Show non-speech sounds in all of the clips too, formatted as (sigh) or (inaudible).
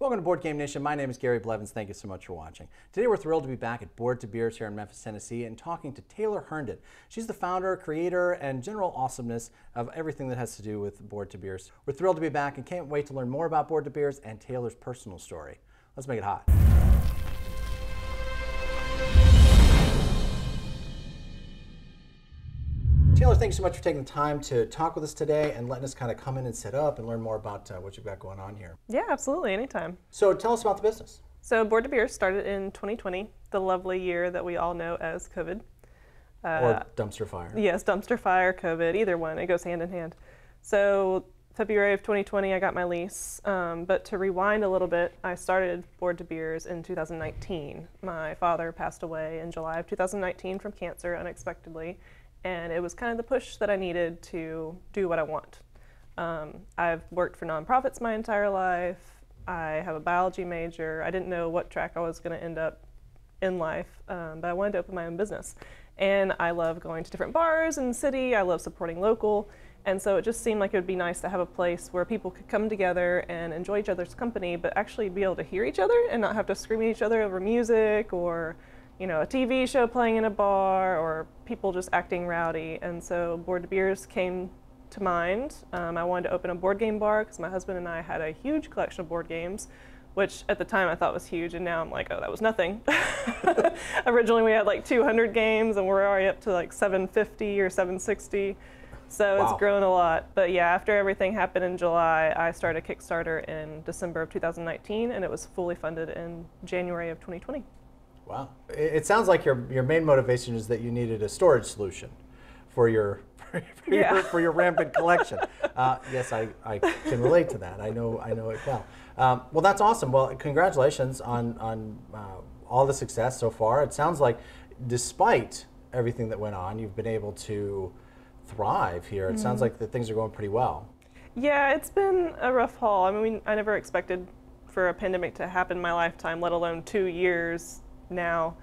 Welcome to Board Game Nation. My name is Gary Blevins. Thank you so much for watching. Today we're thrilled to be back at Board to Beers here in Memphis, Tennessee, and talking to Taylor Herndon. She's the founder, creator, and general awesomeness of everything that has to do with Board to Beers. We're thrilled to be back and can't wait to learn more about Board to Beers and Taylor's personal story. Let's make it hot. Taylor, thank you so much for taking the time to talk with us today and letting us kind of come in and set up and learn more about uh, what you've got going on here. Yeah, absolutely, anytime. So tell us about the business. So Board to Beer started in 2020, the lovely year that we all know as COVID. Uh, or dumpster fire. Yes, dumpster fire, COVID, either one. It goes hand in hand. So February of 2020, I got my lease. Um, but to rewind a little bit, I started Board to Beers in 2019. My father passed away in July of 2019 from cancer unexpectedly and it was kind of the push that I needed to do what I want. Um, I've worked for nonprofits my entire life. I have a biology major. I didn't know what track I was going to end up in life, um, but I wanted to open my own business. And I love going to different bars in the city. I love supporting local. And so it just seemed like it would be nice to have a place where people could come together and enjoy each other's company, but actually be able to hear each other and not have to scream at each other over music or you know, a TV show playing in a bar or people just acting rowdy. And so Board Beers came to mind. Um, I wanted to open a board game bar because my husband and I had a huge collection of board games, which at the time I thought was huge, and now I'm like, oh, that was nothing. (laughs) Originally we had like 200 games, and we're already up to like 750 or 760. So wow. it's grown a lot. But yeah, after everything happened in July, I started Kickstarter in December of 2019, and it was fully funded in January of 2020. Wow. It sounds like your, your main motivation is that you needed a storage solution for your, (laughs) for, yeah. your, for your rampant collection. Uh, yes, I, I can relate to that. I know, I know it well. Um, well, that's awesome. Well, congratulations on, on uh, all the success so far. It sounds like despite everything that went on, you've been able to thrive here. It mm. sounds like that things are going pretty well. Yeah, it's been a rough haul. I mean, I never expected for a pandemic to happen in my lifetime, let alone two years now.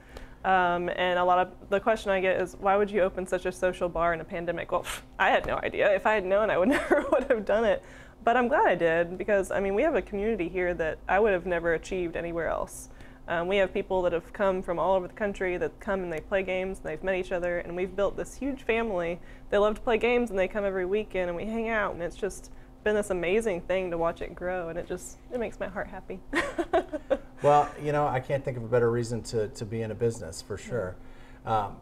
Um, and a lot of the question I get is, why would you open such a social bar in a pandemic? Well, (laughs) I had no idea. If I had known, I would (laughs) never would have done it. But I'm glad I did because I mean we have a community here that I would have never achieved anywhere else. Um, we have people that have come from all over the country that come and they play games and they've met each other and we've built this huge family. They love to play games and they come every weekend and we hang out and it's just been this amazing thing to watch it grow and it just it makes my heart happy. (laughs) well, you know, I can't think of a better reason to, to be in a business for sure. Um,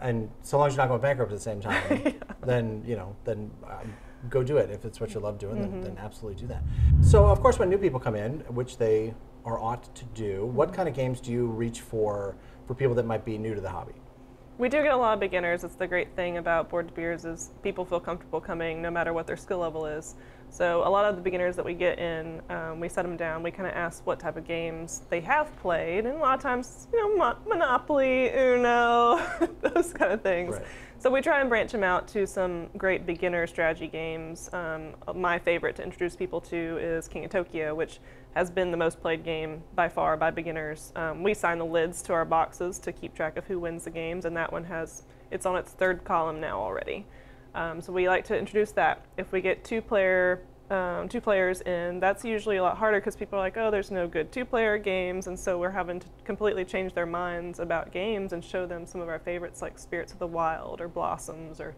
and so long as you're not going bankrupt at the same time, (laughs) yeah. then, you know, then um, go do it. If it's what you love doing, mm-hmm. then, then absolutely do that. So, of course, when new people come in, which they are ought to do, mm-hmm. what kind of games do you reach for for people that might be new to the hobby? We do get a lot of beginners. It's the great thing about board beers is people feel comfortable coming no matter what their skill level is. So a lot of the beginners that we get in, um, we set them down. We kind of ask what type of games they have played, and a lot of times, you know, Mo- Monopoly, Uno, (laughs) those kind of things. Right. So we try and branch them out to some great beginner strategy games. Um, my favorite to introduce people to is King of Tokyo, which has been the most played game by far by beginners. Um, we sign the lids to our boxes to keep track of who wins the games, and that one has it's on its third column now already. Um, so we like to introduce that. If we get two player um, two players in, that's usually a lot harder because people are like, oh, there's no good two player games, and so we're having to completely change their minds about games and show them some of our favorites like Spirits of the Wild or Blossoms or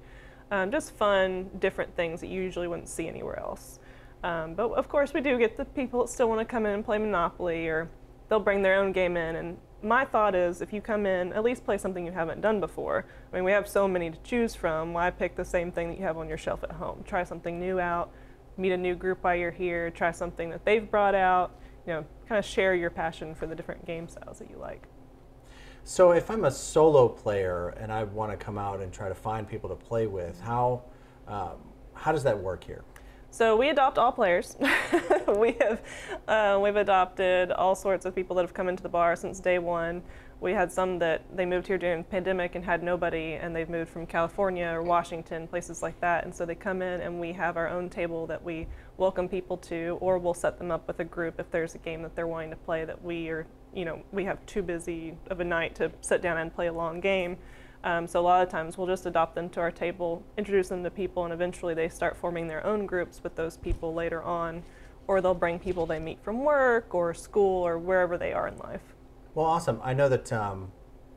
um, just fun, different things that you usually wouldn't see anywhere else. Um, but of course, we do get the people that still want to come in and play Monopoly, or they'll bring their own game in. And my thought is, if you come in, at least play something you haven't done before. I mean, we have so many to choose from. Why pick the same thing that you have on your shelf at home? Try something new out. Meet a new group while you're here. Try something that they've brought out. You know, kind of share your passion for the different game styles that you like. So, if I'm a solo player and I want to come out and try to find people to play with, how um, how does that work here? So we adopt all players. (laughs) we have uh, we've adopted all sorts of people that have come into the bar since day one. We had some that they moved here during the pandemic and had nobody, and they've moved from California or Washington, places like that. And so they come in, and we have our own table that we welcome people to, or we'll set them up with a group if there's a game that they're wanting to play that we are, you know, we have too busy of a night to sit down and play a long game. Um, so a lot of times we'll just adopt them to our table, introduce them to people, and eventually they start forming their own groups with those people later on. or they'll bring people they meet from work or school or wherever they are in life. Well, awesome. I know that um,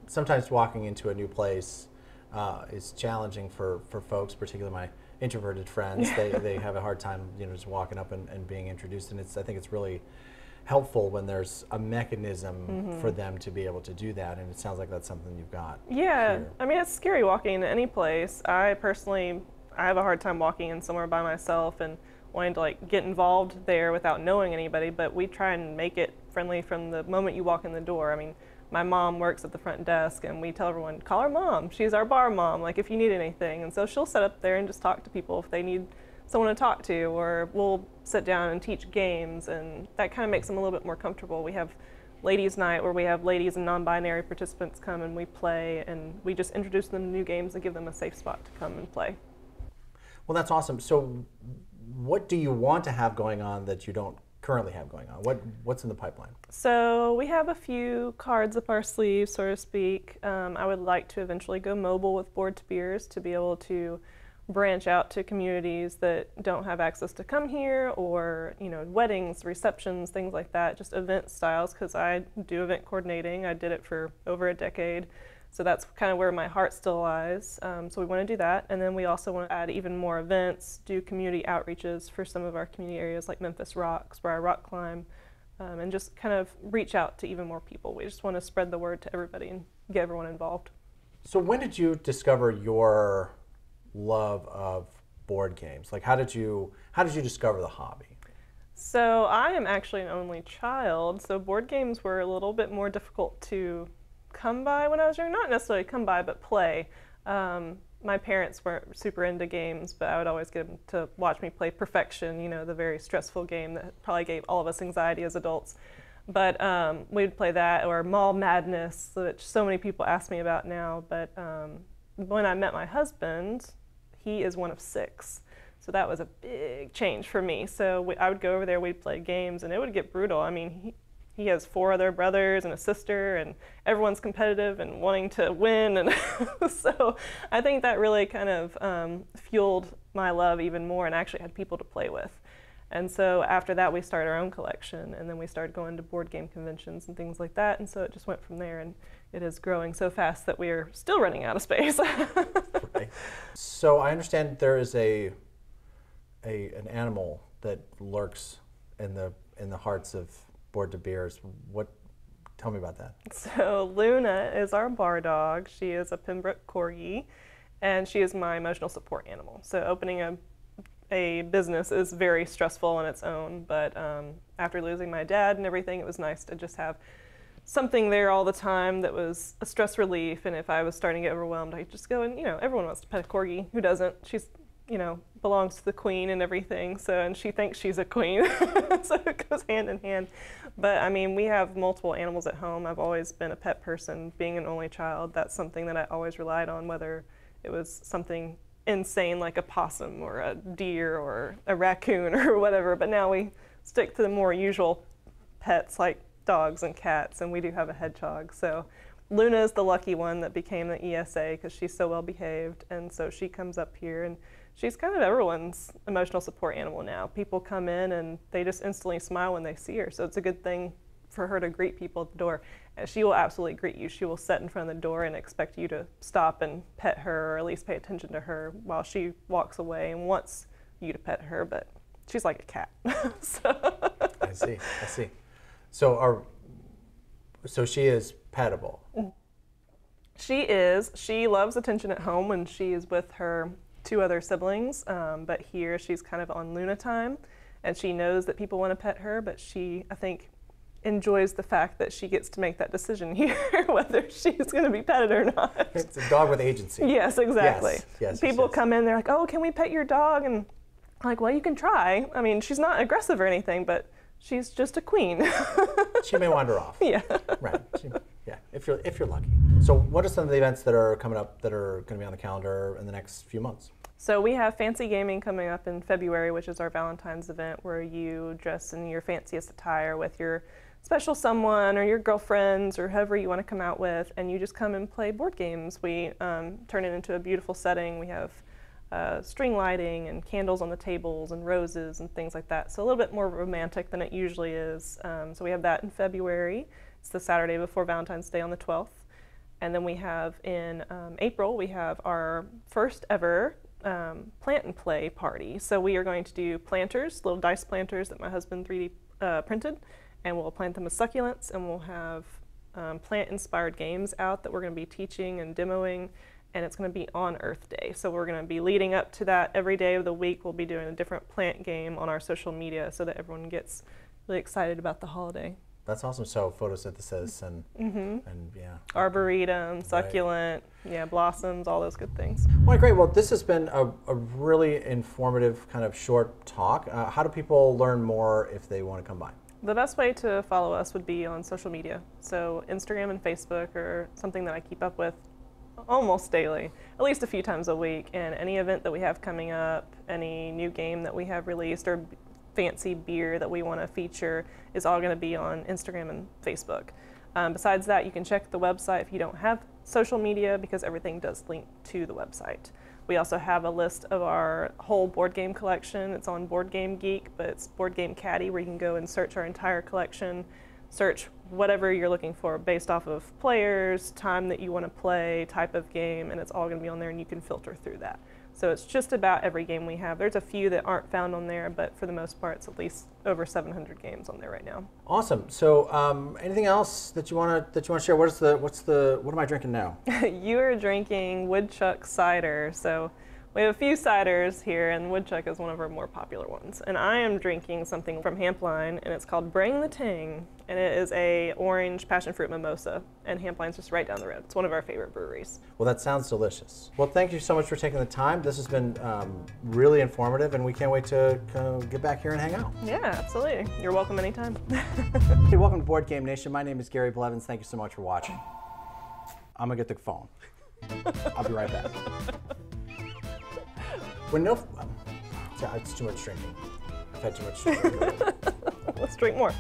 sometimes walking into a new place uh, is challenging for, for folks, particularly my introverted friends. (laughs) they, they have a hard time, you know, just walking up and, and being introduced. And it's I think it's really helpful when there's a mechanism mm-hmm. for them to be able to do that. And it sounds like that's something you've got. Yeah, here. I mean it's scary walking into any place. I personally I have a hard time walking in somewhere by myself and wanting to like get involved there without knowing anybody. But we try and make it friendly from the moment you walk in the door. I mean my mom works at the front desk and we tell everyone call her mom she's our bar mom like if you need anything and so she'll sit up there and just talk to people if they need someone to talk to or we'll sit down and teach games and that kind of makes them a little bit more comfortable we have ladies night where we have ladies and non-binary participants come and we play and we just introduce them to new games and give them a safe spot to come and play well that's awesome so what do you want to have going on that you don't currently have going on? What what's in the pipeline? So we have a few cards up our sleeve, so to speak. Um, I would like to eventually go mobile with Board to Beers to be able to branch out to communities that don't have access to come here, or you know, weddings, receptions, things like that. Just event styles, because I do event coordinating. I did it for over a decade. So that's kind of where my heart still lies. Um, so we want to do that. And then we also want to add even more events, do community outreaches for some of our community areas like Memphis Rox, where I rock climb, um, and just kind of reach out to even more people. We just want to spread the word to everybody and get everyone involved. So when did you discover your love of board games? Like how did you how did you discover the hobby? So I am actually an only child, so board games were a little bit more difficult to come by when I was young. Not necessarily come by, but play. Um, my parents weren't super into games, but I would always get them to watch me play Perfection, you know, the very stressful game that probably gave all of us anxiety as adults. But um, we'd play that, or Mall Madness, which so many people ask me about now. But um, when I met my husband, he is one of six. So that was a big change for me. So we, I would go over there, we'd play games, and it would get brutal. I mean, he, he has four other brothers and a sister and everyone's competitive and wanting to win and (laughs) so i think that really kind of um, fueled my love even more and actually had people to play with and so after that we started our own collection and then we started going to board game conventions and things like that and so it just went from there and it is growing so fast that we are still running out of space (laughs) right. so i understand there is a, a an animal that lurks in the in the hearts of Board to Beers. What? Tell me about that. So Luna is our bar dog. She is a Pembroke Corgi, and she is my emotional support animal. So opening a a business is very stressful on its own, but um, after losing my dad and everything, it was nice to just have something there all the time that was a stress relief. And if I was starting to get overwhelmed, I just go and, you know, everyone wants to pet a corgi. Who doesn't? She's you know, belongs to the queen and everything. So, and she thinks she's a queen. (laughs) so it goes hand in hand. But I mean, we have multiple animals at home. I've always been a pet person. Being an only child, that's something that I always relied on, whether it was something insane like a possum or a deer or a raccoon (laughs) or whatever. But now we stick to the more usual pets like dogs and cats, and we do have a hedgehog. So Luna is the lucky one that became the ESA because she's so well behaved. And so she comes up here and she's kind of everyone's emotional support animal now. People come in and they just instantly smile when they see her. So it's a good thing for her to greet people at the door. And she will absolutely greet you. She will sit in front of the door and expect you to stop and pet her or at least pay attention to her while she walks away and wants you to pet her, but she's like a cat. (laughs) so. I see. I see. So are so she is petable. She is. She loves attention at home when she is with her two other siblings, um, but here she's kind of on Luna time, and she knows that people want to pet her, but she, I think, enjoys the fact that she gets to make that decision (laughs) here, whether she's going to be petted or not. It's a dog with agency. Yes, exactly. Yes, yes People yes. come in, they're like, "Oh, can we pet your dog?" And I'm like, well, you can try. I mean, she's not aggressive or anything, but she's just a queen. (laughs) she may wander off. Yeah. Right. She, yeah, if you're if you're lucky. So, what are some of the events that are coming up that are going to be on the calendar in the next few months? So we have Fancy Gaming coming up in February, which is our Valentine's event, where you dress in your fanciest attire with your special someone or your girlfriends or whoever you want to come out with, and you just come and play board games. We um, turn it into a beautiful setting. We have uh, string lighting and candles on the tables and roses and things like that. So a little bit more romantic than it usually is. Um, so we have that in February. It's the Saturday before Valentine's Day on the 12th. And then we have in um, April, we have our first ever um, plant and play party. So we are going to do planters, little dice planters that my husband 3D uh, printed, and we'll plant them as succulents, and we'll have um, plant inspired games out that we're going to be teaching and demoing and it's going to be on Earth Day. So we're going to be leading up to that every day of the week. We'll be doing a different plant game on our social media so that everyone gets really excited about the holiday. That's awesome. So photosynthesis and mm-hmm. and yeah, arboretum, succulent, right. yeah, blossoms, all those good things. Well, great. Well, this has been a, a really informative kind of short talk. Uh, how do people learn more if they want to come by? The best way to follow us would be on social media. So Instagram and Facebook are something that I keep up with almost daily, at least a few times a week. And any event that we have coming up, any new game that we have released, or fancy beer that we want to feature is all going to be on Instagram and Facebook. Um, besides that, you can check the website if you don't have social media because everything does link to the website. We also have a list of our whole board game collection. It's on Board Game Geek, but it's Board Game Caddy where you can go and search our entire collection search whatever you're looking for based off of players, time that you want to play, type of game, and it's all going to be on there and you can filter through that. So it's just about every game we have. There's a few that aren't found on there, but for the most part, it's at least over 700 games on there right now. Awesome. So, um, anything else that you want to that you want to share? What is the what's the what am I drinking now? (laughs) you are drinking woodchuck cider. So we have a few ciders here, and Woodchuck is one of our more popular ones. And I am drinking something from Hampline, and it's called Bring the Tang, and it is a orange passion fruit mimosa. And Hampline's just right down the road. It's one of our favorite breweries. Well, that sounds delicious. Well, thank you so much for taking the time. This has been um, really informative, and we can't wait to uh, get back here and hang out. Yeah, absolutely. You're welcome anytime. (laughs) hey, welcome to Board Game Nation. My name is Gary Blevins. Thank you so much for watching. I'm gonna get the phone. I'll be right back. When no, um, it's too much drinking. I've had too much. (laughs) Let's drink more.